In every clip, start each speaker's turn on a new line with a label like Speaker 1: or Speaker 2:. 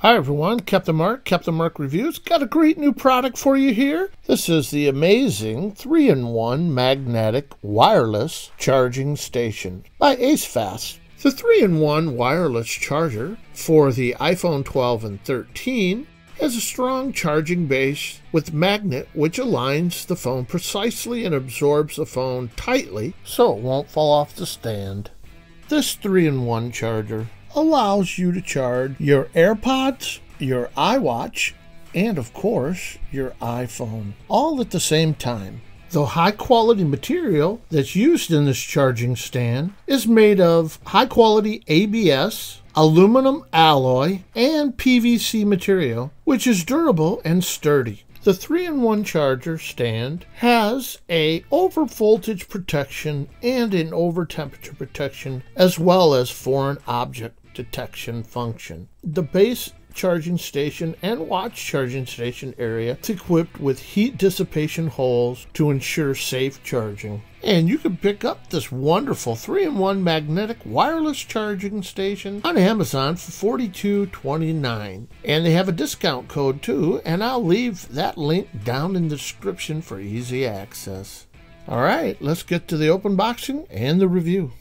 Speaker 1: Hi everyone, Captain Mark, Captain Mark Reviews. Got a great new product for you here. This is the amazing 3-in-1 magnetic wireless charging station by AceFast. The 3-in-1 wireless charger for the iPhone 12 and 13 has a strong charging base with magnet which aligns the phone precisely and absorbs the phone tightly so it won't fall off the stand. This 3-in-1 charger allows you to charge your AirPods, your iWatch, and of course your iPhone all at the same time. The high quality material that's used in this charging stand is made of high quality ABS, aluminum alloy, and PVC material, which is durable and sturdy. The 3-in-1 charger stand has a over voltage protection and an over temperature protection as well as foreign object detection function. The base charging station and watch charging station area is equipped with heat dissipation holes to ensure safe charging. And you can pick up this wonderful 3-in-1 magnetic wireless charging station on Amazon for $42.29. And they have a discount code too, and I'll leave that link down in the description for easy access. All right, let's get to the open boxing and the review.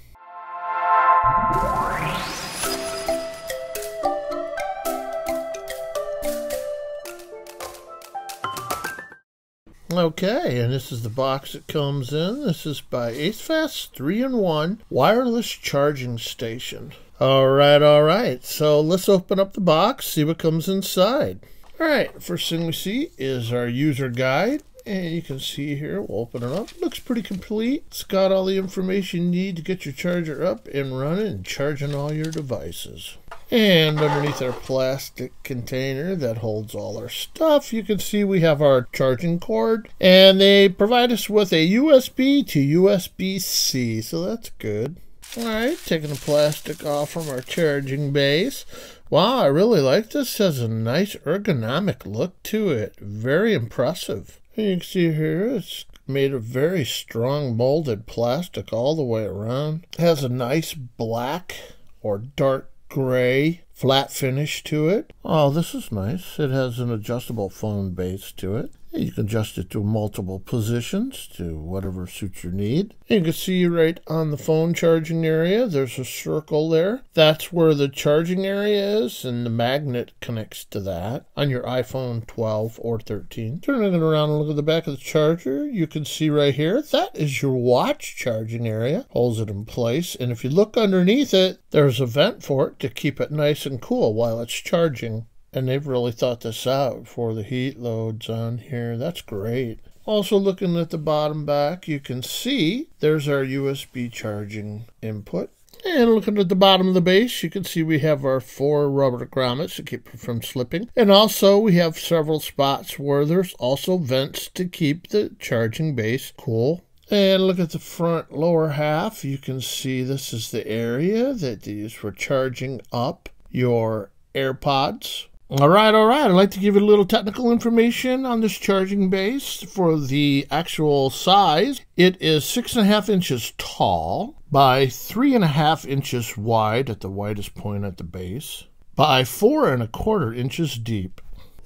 Speaker 1: Okay, and this is the box it comes in. This is by AceFast 3-in-1 wireless charging station. All right, all right. So let's open up the box, see what comes inside. All right, first thing we see is our user guide. And you can see here, we'll open it up. Looks pretty complete. It's got all the information you need to get your charger up and running and charging all your devices. And underneath our plastic container that holds all our stuff, you can see we have our charging cord. And they provide us with a USB to USB-C, so that's good. Alright, taking the plastic off from our charging base. Wow, I really like this. It has a nice ergonomic look to it. Very impressive. And you can see here, it's made of very strong molded plastic all the way around. It has a nice black or dark gray flat finish to it. Oh, this is nice. It has an adjustable phone base to it. You can adjust it to multiple positions to whatever suits your need. You can see right on the phone charging area, there's a circle there. That's where the charging area is, and the magnet connects to that on your iPhone 12 or 13. Turning it around and look at the back of the charger, you can see right here, that is your watch charging area. Holds it in place, and if you look underneath it, there's a vent for it to keep it nice and cool while it's charging. And they've really thought this out for the heat loads on here. That's great. Also looking at the bottom back, you can see there's our USB charging input. And looking at the bottom of the base, you can see we have our four rubber grommets to keep it from slipping. And also we have several spots where there's also vents to keep the charging base cool. And look at the front lower half. You can see this is the area that they use for charging up your AirPods all right, all right. I'd like to give you a little technical information on this charging base for the actual size. It is six and a half inches tall by three and a half inches wide at the widest point at the base by four and a quarter inches deep.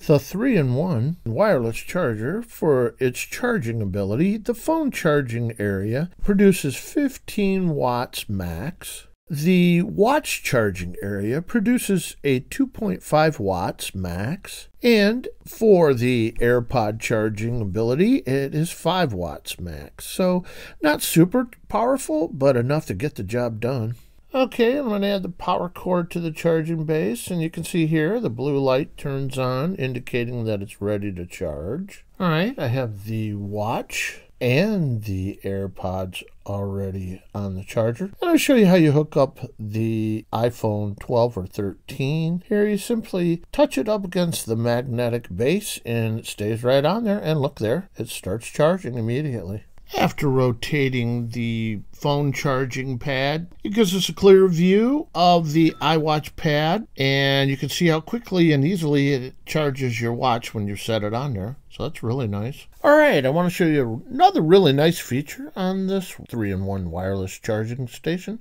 Speaker 1: The 3 in 1 wireless charger, for its charging ability, the phone charging area produces 15 watts max the watch charging area produces a 2.5 watts max, and for the AirPod charging ability, it is 5 watts max. So, not super powerful, but enough to get the job done. Okay, I'm going to add the power cord to the charging base, and you can see here the blue light turns on, indicating that it's ready to charge. All right, I have the watch and the AirPods already on the charger. And I'll show you how you hook up the iPhone 12 or 13. Here you simply touch it up against the magnetic base and it stays right on there. And look there, it starts charging immediately. After rotating the phone charging pad, it gives us a clear view of the iWatch pad, and you can see how quickly and easily it charges your watch when you set it on there. So that's really nice. All right, I want to show you another really nice feature on this 3-in-1 wireless charging station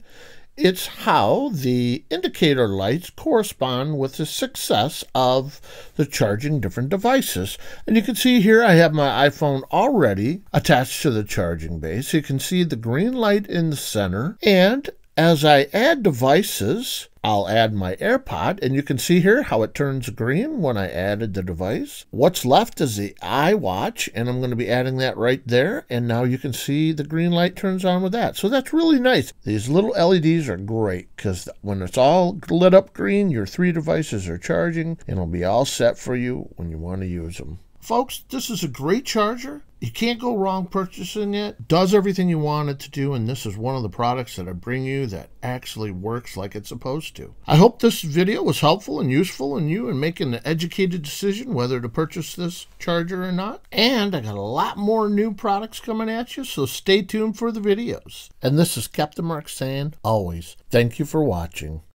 Speaker 1: it's how the indicator lights correspond with the success of the charging different devices. And you can see here I have my iPhone already attached to the charging base. You can see the green light in the center and as I add devices, I'll add my AirPod, and you can see here how it turns green when I added the device. What's left is the iWatch, and I'm going to be adding that right there, and now you can see the green light turns on with that. So that's really nice. These little LEDs are great because when it's all lit up green, your three devices are charging, and it'll be all set for you when you want to use them. Folks, this is a great charger. You can't go wrong purchasing it. Does everything you want it to do, and this is one of the products that I bring you that actually works like it's supposed to. I hope this video was helpful and useful in you in making an educated decision whether to purchase this charger or not. And I got a lot more new products coming at you, so stay tuned for the videos. And this is Captain Mark saying, always, thank you for watching.